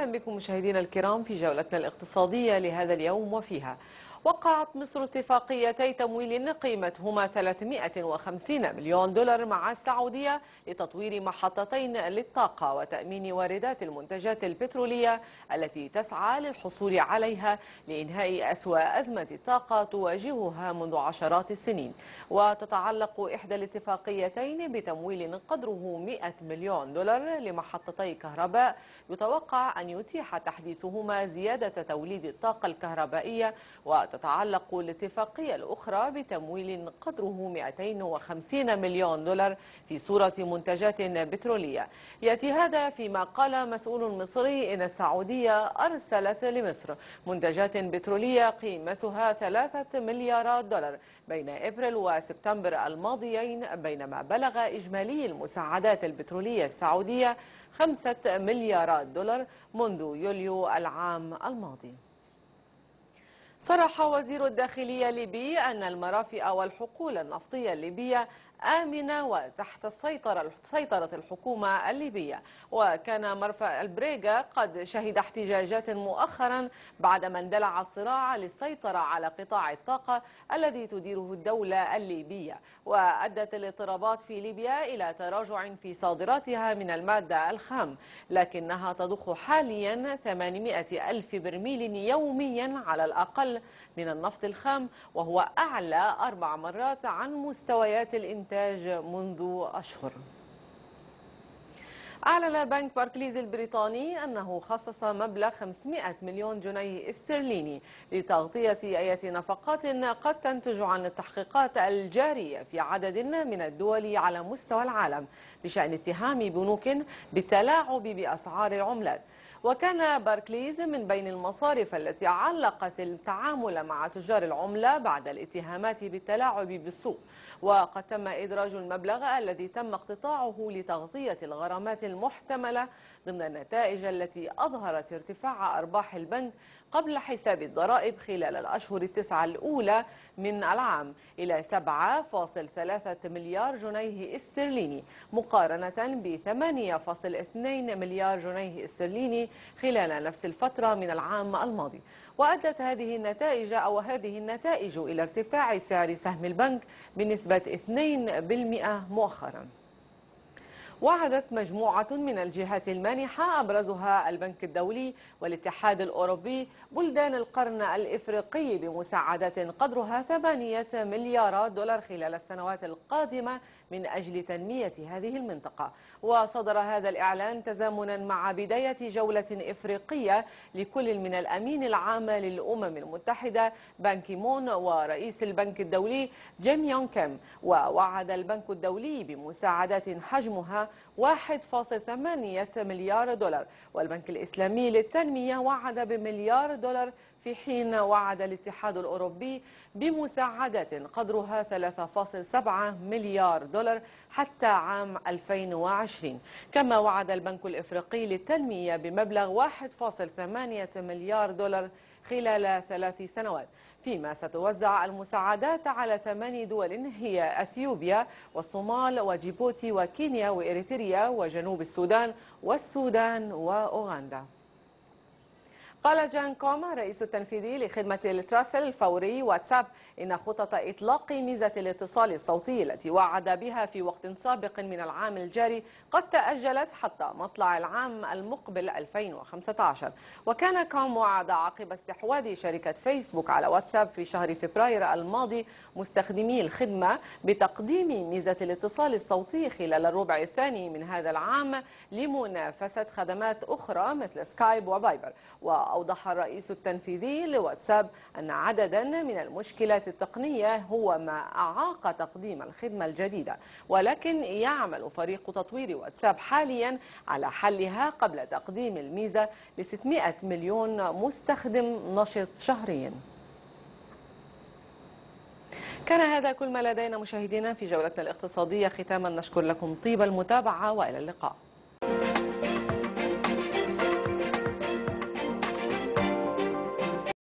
أهلا بكم مشاهدينا الكرام في جولتنا الاقتصادية لهذا اليوم وفيها. وقعت مصر اتفاقيتي تمويل قيمتهما 350 مليون دولار مع السعودية لتطوير محطتين للطاقة وتأمين واردات المنتجات البترولية التي تسعى للحصول عليها لإنهاء أسوأ أزمة الطاقة تواجهها منذ عشرات السنين. وتتعلق إحدى الاتفاقيتين بتمويل قدره 100 مليون دولار لمحطتي كهرباء. يتوقع أن يتيح تحديثهما زيادة توليد الطاقة الكهربائية و وتتعلق الاتفاقية الأخرى بتمويل قدره 250 مليون دولار في صورة منتجات بترولية. يأتي هذا فيما قال مسؤول مصري إن السعودية أرسلت لمصر منتجات بترولية قيمتها ثلاثة مليارات دولار بين إبريل وسبتمبر الماضيين بينما بلغ إجمالي المساعدات البترولية السعودية خمسة مليارات دولار منذ يوليو العام الماضي. صرح وزير الداخلية الليبي أن المرافئ والحقول النفطية الليبية آمنة وتحت السيطرة سيطرة الحكومة الليبية. وكان مرفأ البريغا قد شهد احتجاجات مؤخرا بعدما اندلع الصراع للسيطرة على قطاع الطاقة الذي تديره الدولة الليبية. وأدت الاضطرابات في ليبيا إلى تراجع في صادراتها من المادة الخام لكنها تضخ حاليا 800 ألف برميل يوميا على الأقل. من النفط الخام وهو أعلى أربع مرات عن مستويات الإنتاج منذ أشهر. أعلن بنك باركليز البريطاني أنه خصص مبلغ 500 مليون جنيه استرليني لتغطية أي نفقات قد تنتج عن التحقيقات الجارية في عدد من الدول على مستوى العالم بشأن اتهام بنوك بالتلاعب بأسعار العملات وكان باركليز من بين المصارف التي علقت التعامل مع تجار العملة بعد الاتهامات بالتلاعب بالسوق. وقد تم إدراج المبلغ الذي تم اقتطاعه لتغطية الغرامات المحتملة ضمن النتائج التي أظهرت ارتفاع أرباح البنك قبل حساب الضرائب خلال الأشهر التسعة الأولى من العام إلى 7.3 مليار جنيه استرليني مقارنة ب 8.2 مليار جنيه استرليني خلال نفس الفترة من العام الماضي. وأدت هذه النتائج أو هذه النتائج إلى ارتفاع سعر سهم البنك بنسبة 2% مؤخراً. وعدت مجموعة من الجهات المانحة أبرزها البنك الدولي والاتحاد الأوروبي بلدان القرن الإفريقي بمساعدات قدرها ثمانية مليارات دولار خلال السنوات القادمة من أجل تنمية هذه المنطقة. وصدر هذا الإعلان تزامنا مع بداية جولة إفريقية لكل من الأمين العام للأمم المتحدة بان مون ورئيس البنك الدولي جيم يون كيم. ووعد البنك الدولي بمساعدات حجمها 1.8 مليار دولار. والبنك الإسلامي للتنمية وعد بمليار دولار في حين وعد الاتحاد الأوروبي بمساعدات قدرها 3.7 مليار دولار حتى عام 2020 كما وعد البنك الإفريقي للتنمية بمبلغ 1.8 مليار دولار خلال ثلاث سنوات. فيما ستوزع المساعدات على ثمان دول هي أثيوبيا والصومال وجيبوتي وكينيا وإريتريا وجنوب السودان والسودان وأوغندا. قال جان كوما رئيس التنفيذي لخدمة التراسل الفوري واتساب إن خطط إطلاق ميزة الاتصال الصوتي التي وعد بها في وقت سابق من العام الجاري قد تأجلت حتى مطلع العام المقبل 2015 وكان كوم وعد عقب استحواذ شركة فيسبوك على واتساب في شهر فبراير الماضي مستخدمي الخدمة بتقديم ميزة الاتصال الصوتي خلال الربع الثاني من هذا العام لمنافسة خدمات أخرى مثل سكايب وفايبر. وأوضح الرئيس التنفيذي لواتساب أن عددا من المشكلات التقنية هو ما أعاق تقديم الخدمة الجديدة ولكن يعمل فريق تطوير واتساب حاليا على حلها قبل تقديم الميزة ل 600 مليون مستخدم نشط شهريا. كان هذا كل ما لدينا مشاهدينا في جولتنا الاقتصادية. ختاما نشكر لكم طيب المتابعة وإلى اللقاء.